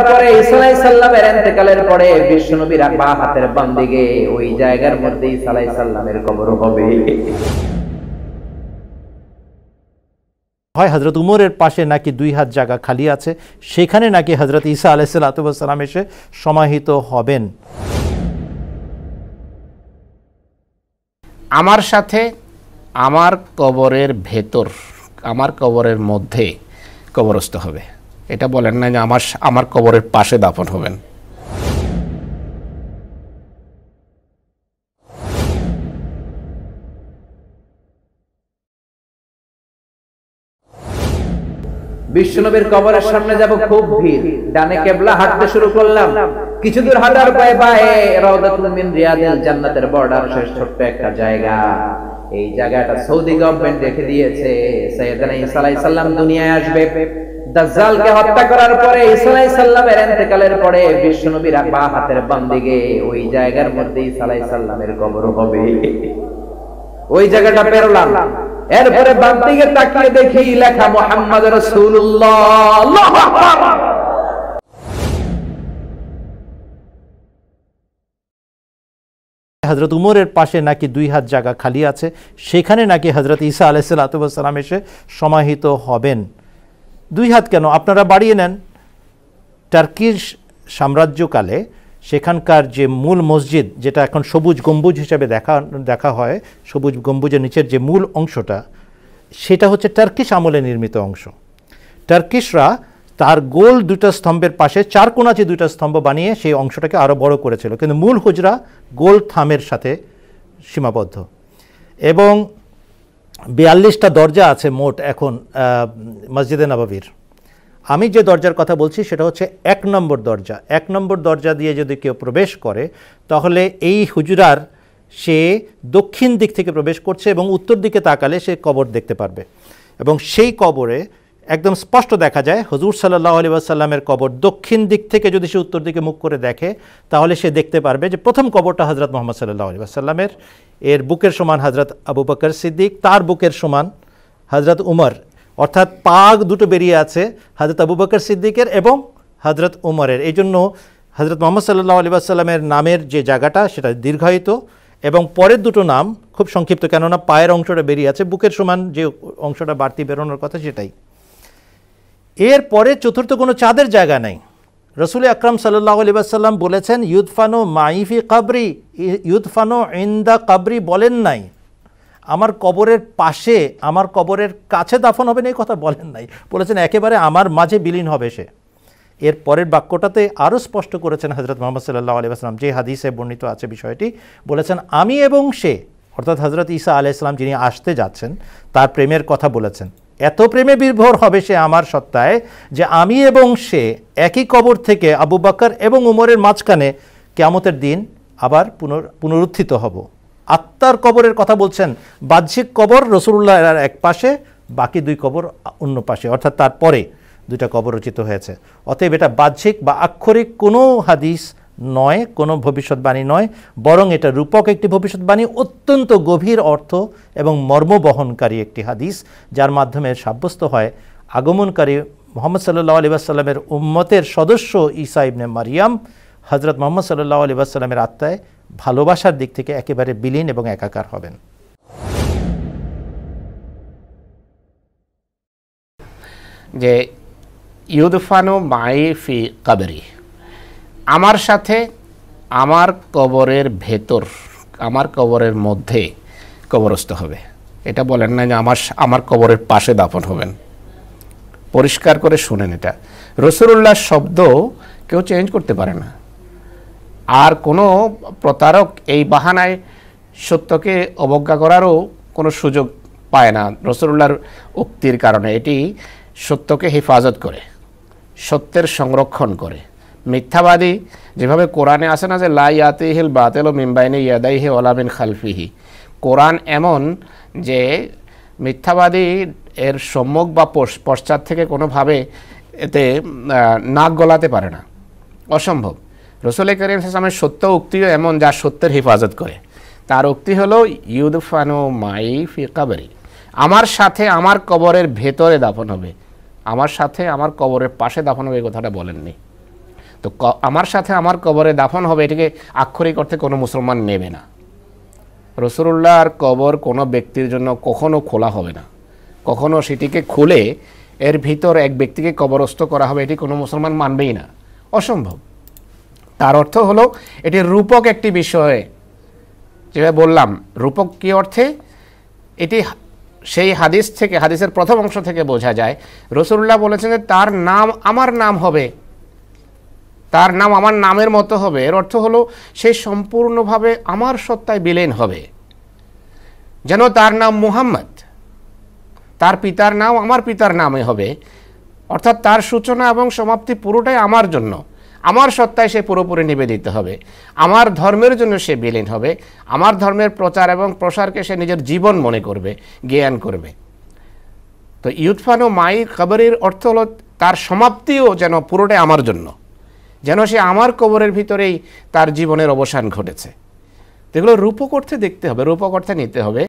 করার পরে ইসালাই সাল্লামের এতেকালের পরে বিশ্বনবীর বা হাতের বাম দিকে ওই জায়গার মধ্যে ইসালাই সাল্লামের কবর হবে। হয় হজরত উমরের পাশে নাকি দুই হাত জায়গা খালি আছে সেখানে নাকি হজরত ঈসা আলাইসাল্লাম এসে সমাহিত হবেন। আমার সাথে আমার কবরের ভেতর আমার কবরের মধ্যে কবরস্থ হবে। এটা বলেন না যে আমার আমার কবরের পাশে দাফন হবেন। বিশ্বনবীর কবরের সামনে যাব খুব ভিড়। ডানে কেবলা হাঁটতে শুরু করলাম। কিছু দূর হাঁটার পরে পায়ে। রাউদাতুল মিন রিয়াদিল জান্নাতের বর্ডার শেষ, ছোট্ট একটা জায়গা। এই জায়গাটা সৌদি গভর্নমেন্ট রেখে দিয়েছে। সৈয়দনা ঈসা আলাইহিস সালাম দুনিয়ায় আসবে। দাজ্জালকে হত্যা করার পরে ঈসা আলাইহিস সালামের ইন্তেকালের পরে বিশ্বনবীর বা হাতের বাম দিকে ওই জায়গার মধ্যে ঈসা আলাইহিস সালামের কবর হবে। ওই জায়গাটা পেরোলাম। এরপরে বাম দিকে তাকিয়ে দেখি লেখা মোহাম্মদ রসুল্লাহ হজরত উমরের পাশে নাকি দুই হাত জায়গা খালি আছে, সেখানে নাকি হজরত ঈসা আলাইসাল্লাম এসে সমাহিত হবেন। দুই হাত কেন? আপনারা বাড়িয়ে নেন। টার্কির সাম্রাজ্যকালে সেখানকার যে মূল মসজিদ, যেটা এখন সবুজ গম্বুজ হিসেবে দেখা দেখা হয়, সবুজ গম্বুজের নিচের যে মূল অংশটা, সেটা হচ্ছে টার্কিশ আমলে নির্মিত অংশ। টার্কিশরা তার গোল দুটা স্তম্ভের পাশে চার কোনাচে দুইটা স্তম্ভ বানিয়ে সেই অংশটাকে আরও বড় করেছিল। কিন্তু মূল হুজরা গোল থামের সাথে সীমাবদ্ধ। এবং বিয়াল্লিশটা দরজা আছে মোট এখন মসজিদে নবাবির। আমি যে দরজার কথা বলছি সেটা হচ্ছে এক নম্বর দরজা। এক নম্বর দরজা দিয়ে যদি কেউ প্রবেশ করে, তাহলে এই হুজুরার সে দক্ষিণ দিক থেকে প্রবেশ করছে এবং উত্তর দিকে তাকালে সে কবর দেখতে পারবে। এবং সেই কবরে একদম স্পষ্ট দেখা যায়, হজুর সাল্লাহ আলী আসাল্লামের কবর দক্ষিণ দিক থেকে যদি সে উত্তর দিকে মুখ করে দেখে, তাহলে সে দেখতে পারবে যে প্রথম কবরটা হজরত মোহাম্মদ সাল্লাহ আলী আসাল্লামের এর বুকের সমান হজরত আবু বকর সিদ্দিক, তার বুকের সমান হজরত উমর। অর্থাৎ পাগ দুটো বেরিয়ে আছে হজরত আবু বকর সিদ্দিকের এবং হজরত উমরের। এই জন্য হজরত মোহাম্মদ সাল্লাহ আলী আসাল্লামের নামের যে জায়গাটা, সেটা দীর্ঘায়িত। এবং পরের দুটো নাম খুব সংক্ষিপ্ত, কেননা পায়ের অংশটা বেরিয়ে আছে, বুকের সমান যে অংশটা বাড়তি বেরোনোর কথা, সেটাই। এর পরে চতুর্থ কোনো চাঁদের জায়গা নেই। রসুল আকরাম সাল্লাহ বলেছেন, ইউদফানো মাইফি কাবরি, ইউদফানো ইন্দা কাবরি বলেন নাই। আমার কবরের পাশে, আমার কবরের কাছে দাফন হবে না? এই কথা বলেন নাই। বলেছেন, একেবারে আমার মাঝে বিলীন হবে সে। এর পরের বাক্যটাতে আরও স্পষ্ট করেছেন হজরত মোহাম্মদ সাল্লাহ আলি আসলাম যে হাদিসে বর্ণিত আছে বিষয়টি। বলেছেন, আমি এবং সে, অর্থাৎ হজরত ঈসা আলি ইসলাম যিনি আসতে যাচ্ছেন, তার প্রেমের কথা বলেছেন এত প্রেমে বিভোর হবে সে আমার সত্তায় যে আমি এবং সে একই কবর থেকে আবু বাকর এবং উমরের মাঝখানে কেয়ামতের দিন আবার পুনর পুনরুত্থিত হব। আত্মার কবরের কথা বলছেন বাহ্যিক কবর রসুল্লাহ এক পাশে, বাকি দুই কবর অন্য পাশে। অর্থাৎ তারপরে দুইটা কবর রচিত হয়েছে। অতএব এটা বাহ্যিক বা আক্ষরিক কোনো হাদিস নয়, কোনো ভবিষ্যৎবাণী নয়, বরং এটা রূপক একটি ভবিষ্যৎবাণী, অত্যন্ত গভীর অর্থ এবং মর্ম বহনকারী একটি হাদিস, যার মাধ্যমে সাব্যস্ত হয় আগমনকারী মোহাম্মদ সাল্লাহ আলী আসাল্লামের উম্মতের সদস্য ঈসা ইবনে মারিয়াম। হজরত মোহাম্মদ সাল্লাহ আলী আসাল্লামের আত্মায় ভালোবাসার দিক থেকে একেবারে বিলীন এবং একাকার হবেন। যে, ইউদফানো মাই ফি কাবেরি। আমার সাথে, আমার কবরের ভেতর, আমার কবরের মধ্যে কবরস্থ হবে। এটা বলেন না যে আমার আমার কবরের পাশে দাফন হবেন। পরিষ্কার করে শুনেন এটা। রসুল্লাহ শব্দ কেউ চেঞ্জ করতে পারে না। আর কোনো প্রতারক এই বাহানায় সত্যকে অবজ্ঞা করারও কোনো সুযোগ পায় না রসুল্লাহর উক্তির কারণে। এটি সত্যকে হেফাজত করে, সত্যের সংরক্ষণ করে। মিথ্যাবাদী, যেভাবে কোরআনে আসে না যে লাই হিল বাতেল ও মিম্বাইনে ইয়াদাইহে ওলামিন খালফিহি। কোরআন এমন যে, মিথ্যাবাদী এর সম্মুখ বা পশ্চাৎ থেকে কোনোভাবে এতে নাক গলাতে পারে না। অসম্ভব। রসুল করিম ইসলামের সত্য উক্তিও এমন যা সত্যের হেফাজত করে। তার উক্তি হলো, ইউদফানো মাই ফি কাবরি। আমার সাথে আমার কবরের ভেতরে দাফন হবে। আমার সাথে আমার কবরের পাশে দাফন হবে এই কথাটা বলেননি। তো আমার সাথে আমার কবরে দাফন হবে, এটাকে আক্ষরিক অর্থে কোনো মুসলমান নেবে না। রসুল্লাহর কবর কোনো ব্যক্তির জন্য কখনো খোলা হবে না। কখনো সেটিকে খুলে এর ভিতর এক ব্যক্তিকে কবরস্থ করা হবে, এটি কোনো মুসলমান মানবেই না। অসম্ভব। তার অর্থ হলো, এটি রূপক একটি বিষয়ে। যেভাবে বললাম, রূপক কী অর্থে? এটি সেই হাদিস থেকে, হাদিসের প্রথম অংশ থেকে বোঝা যায়। রসুল্লাহ বলেছেন যে, তার নাম, আমার নাম হবে। তার নাম আমার নামের মতো হবে। এর অর্থ হলো, সে সম্পূর্ণভাবে আমার সত্তায় বিলীন হবে। যেন তার নাম মুহাম্মদ, তার পিতার নাম আমার পিতার নামে হবে। অর্থাৎ তার সূচনা এবং সমাপ্তি পুরোটাই আমার জন্য। আমার সত্তায় সে পুরোপুরি নিবেদিত হবে। আমার ধর্মের জন্য সে বিলীন হবে। আমার ধর্মের প্রচার এবং প্রসারকে সে নিজের জীবন মনে করবে, জ্ঞান করবে। তো ইউৎফানো মাই খবরের অর্থ হলো, তার সমাপ্তিও যেন পুরোটাই আমার জন্য। যেন সে আমার কবরের ভিতরেই তার জীবনের অবসান ঘটেছে। এগুলো রূপক অর্থে দেখতে হবে, রূপক অর্থে নিতে হবে।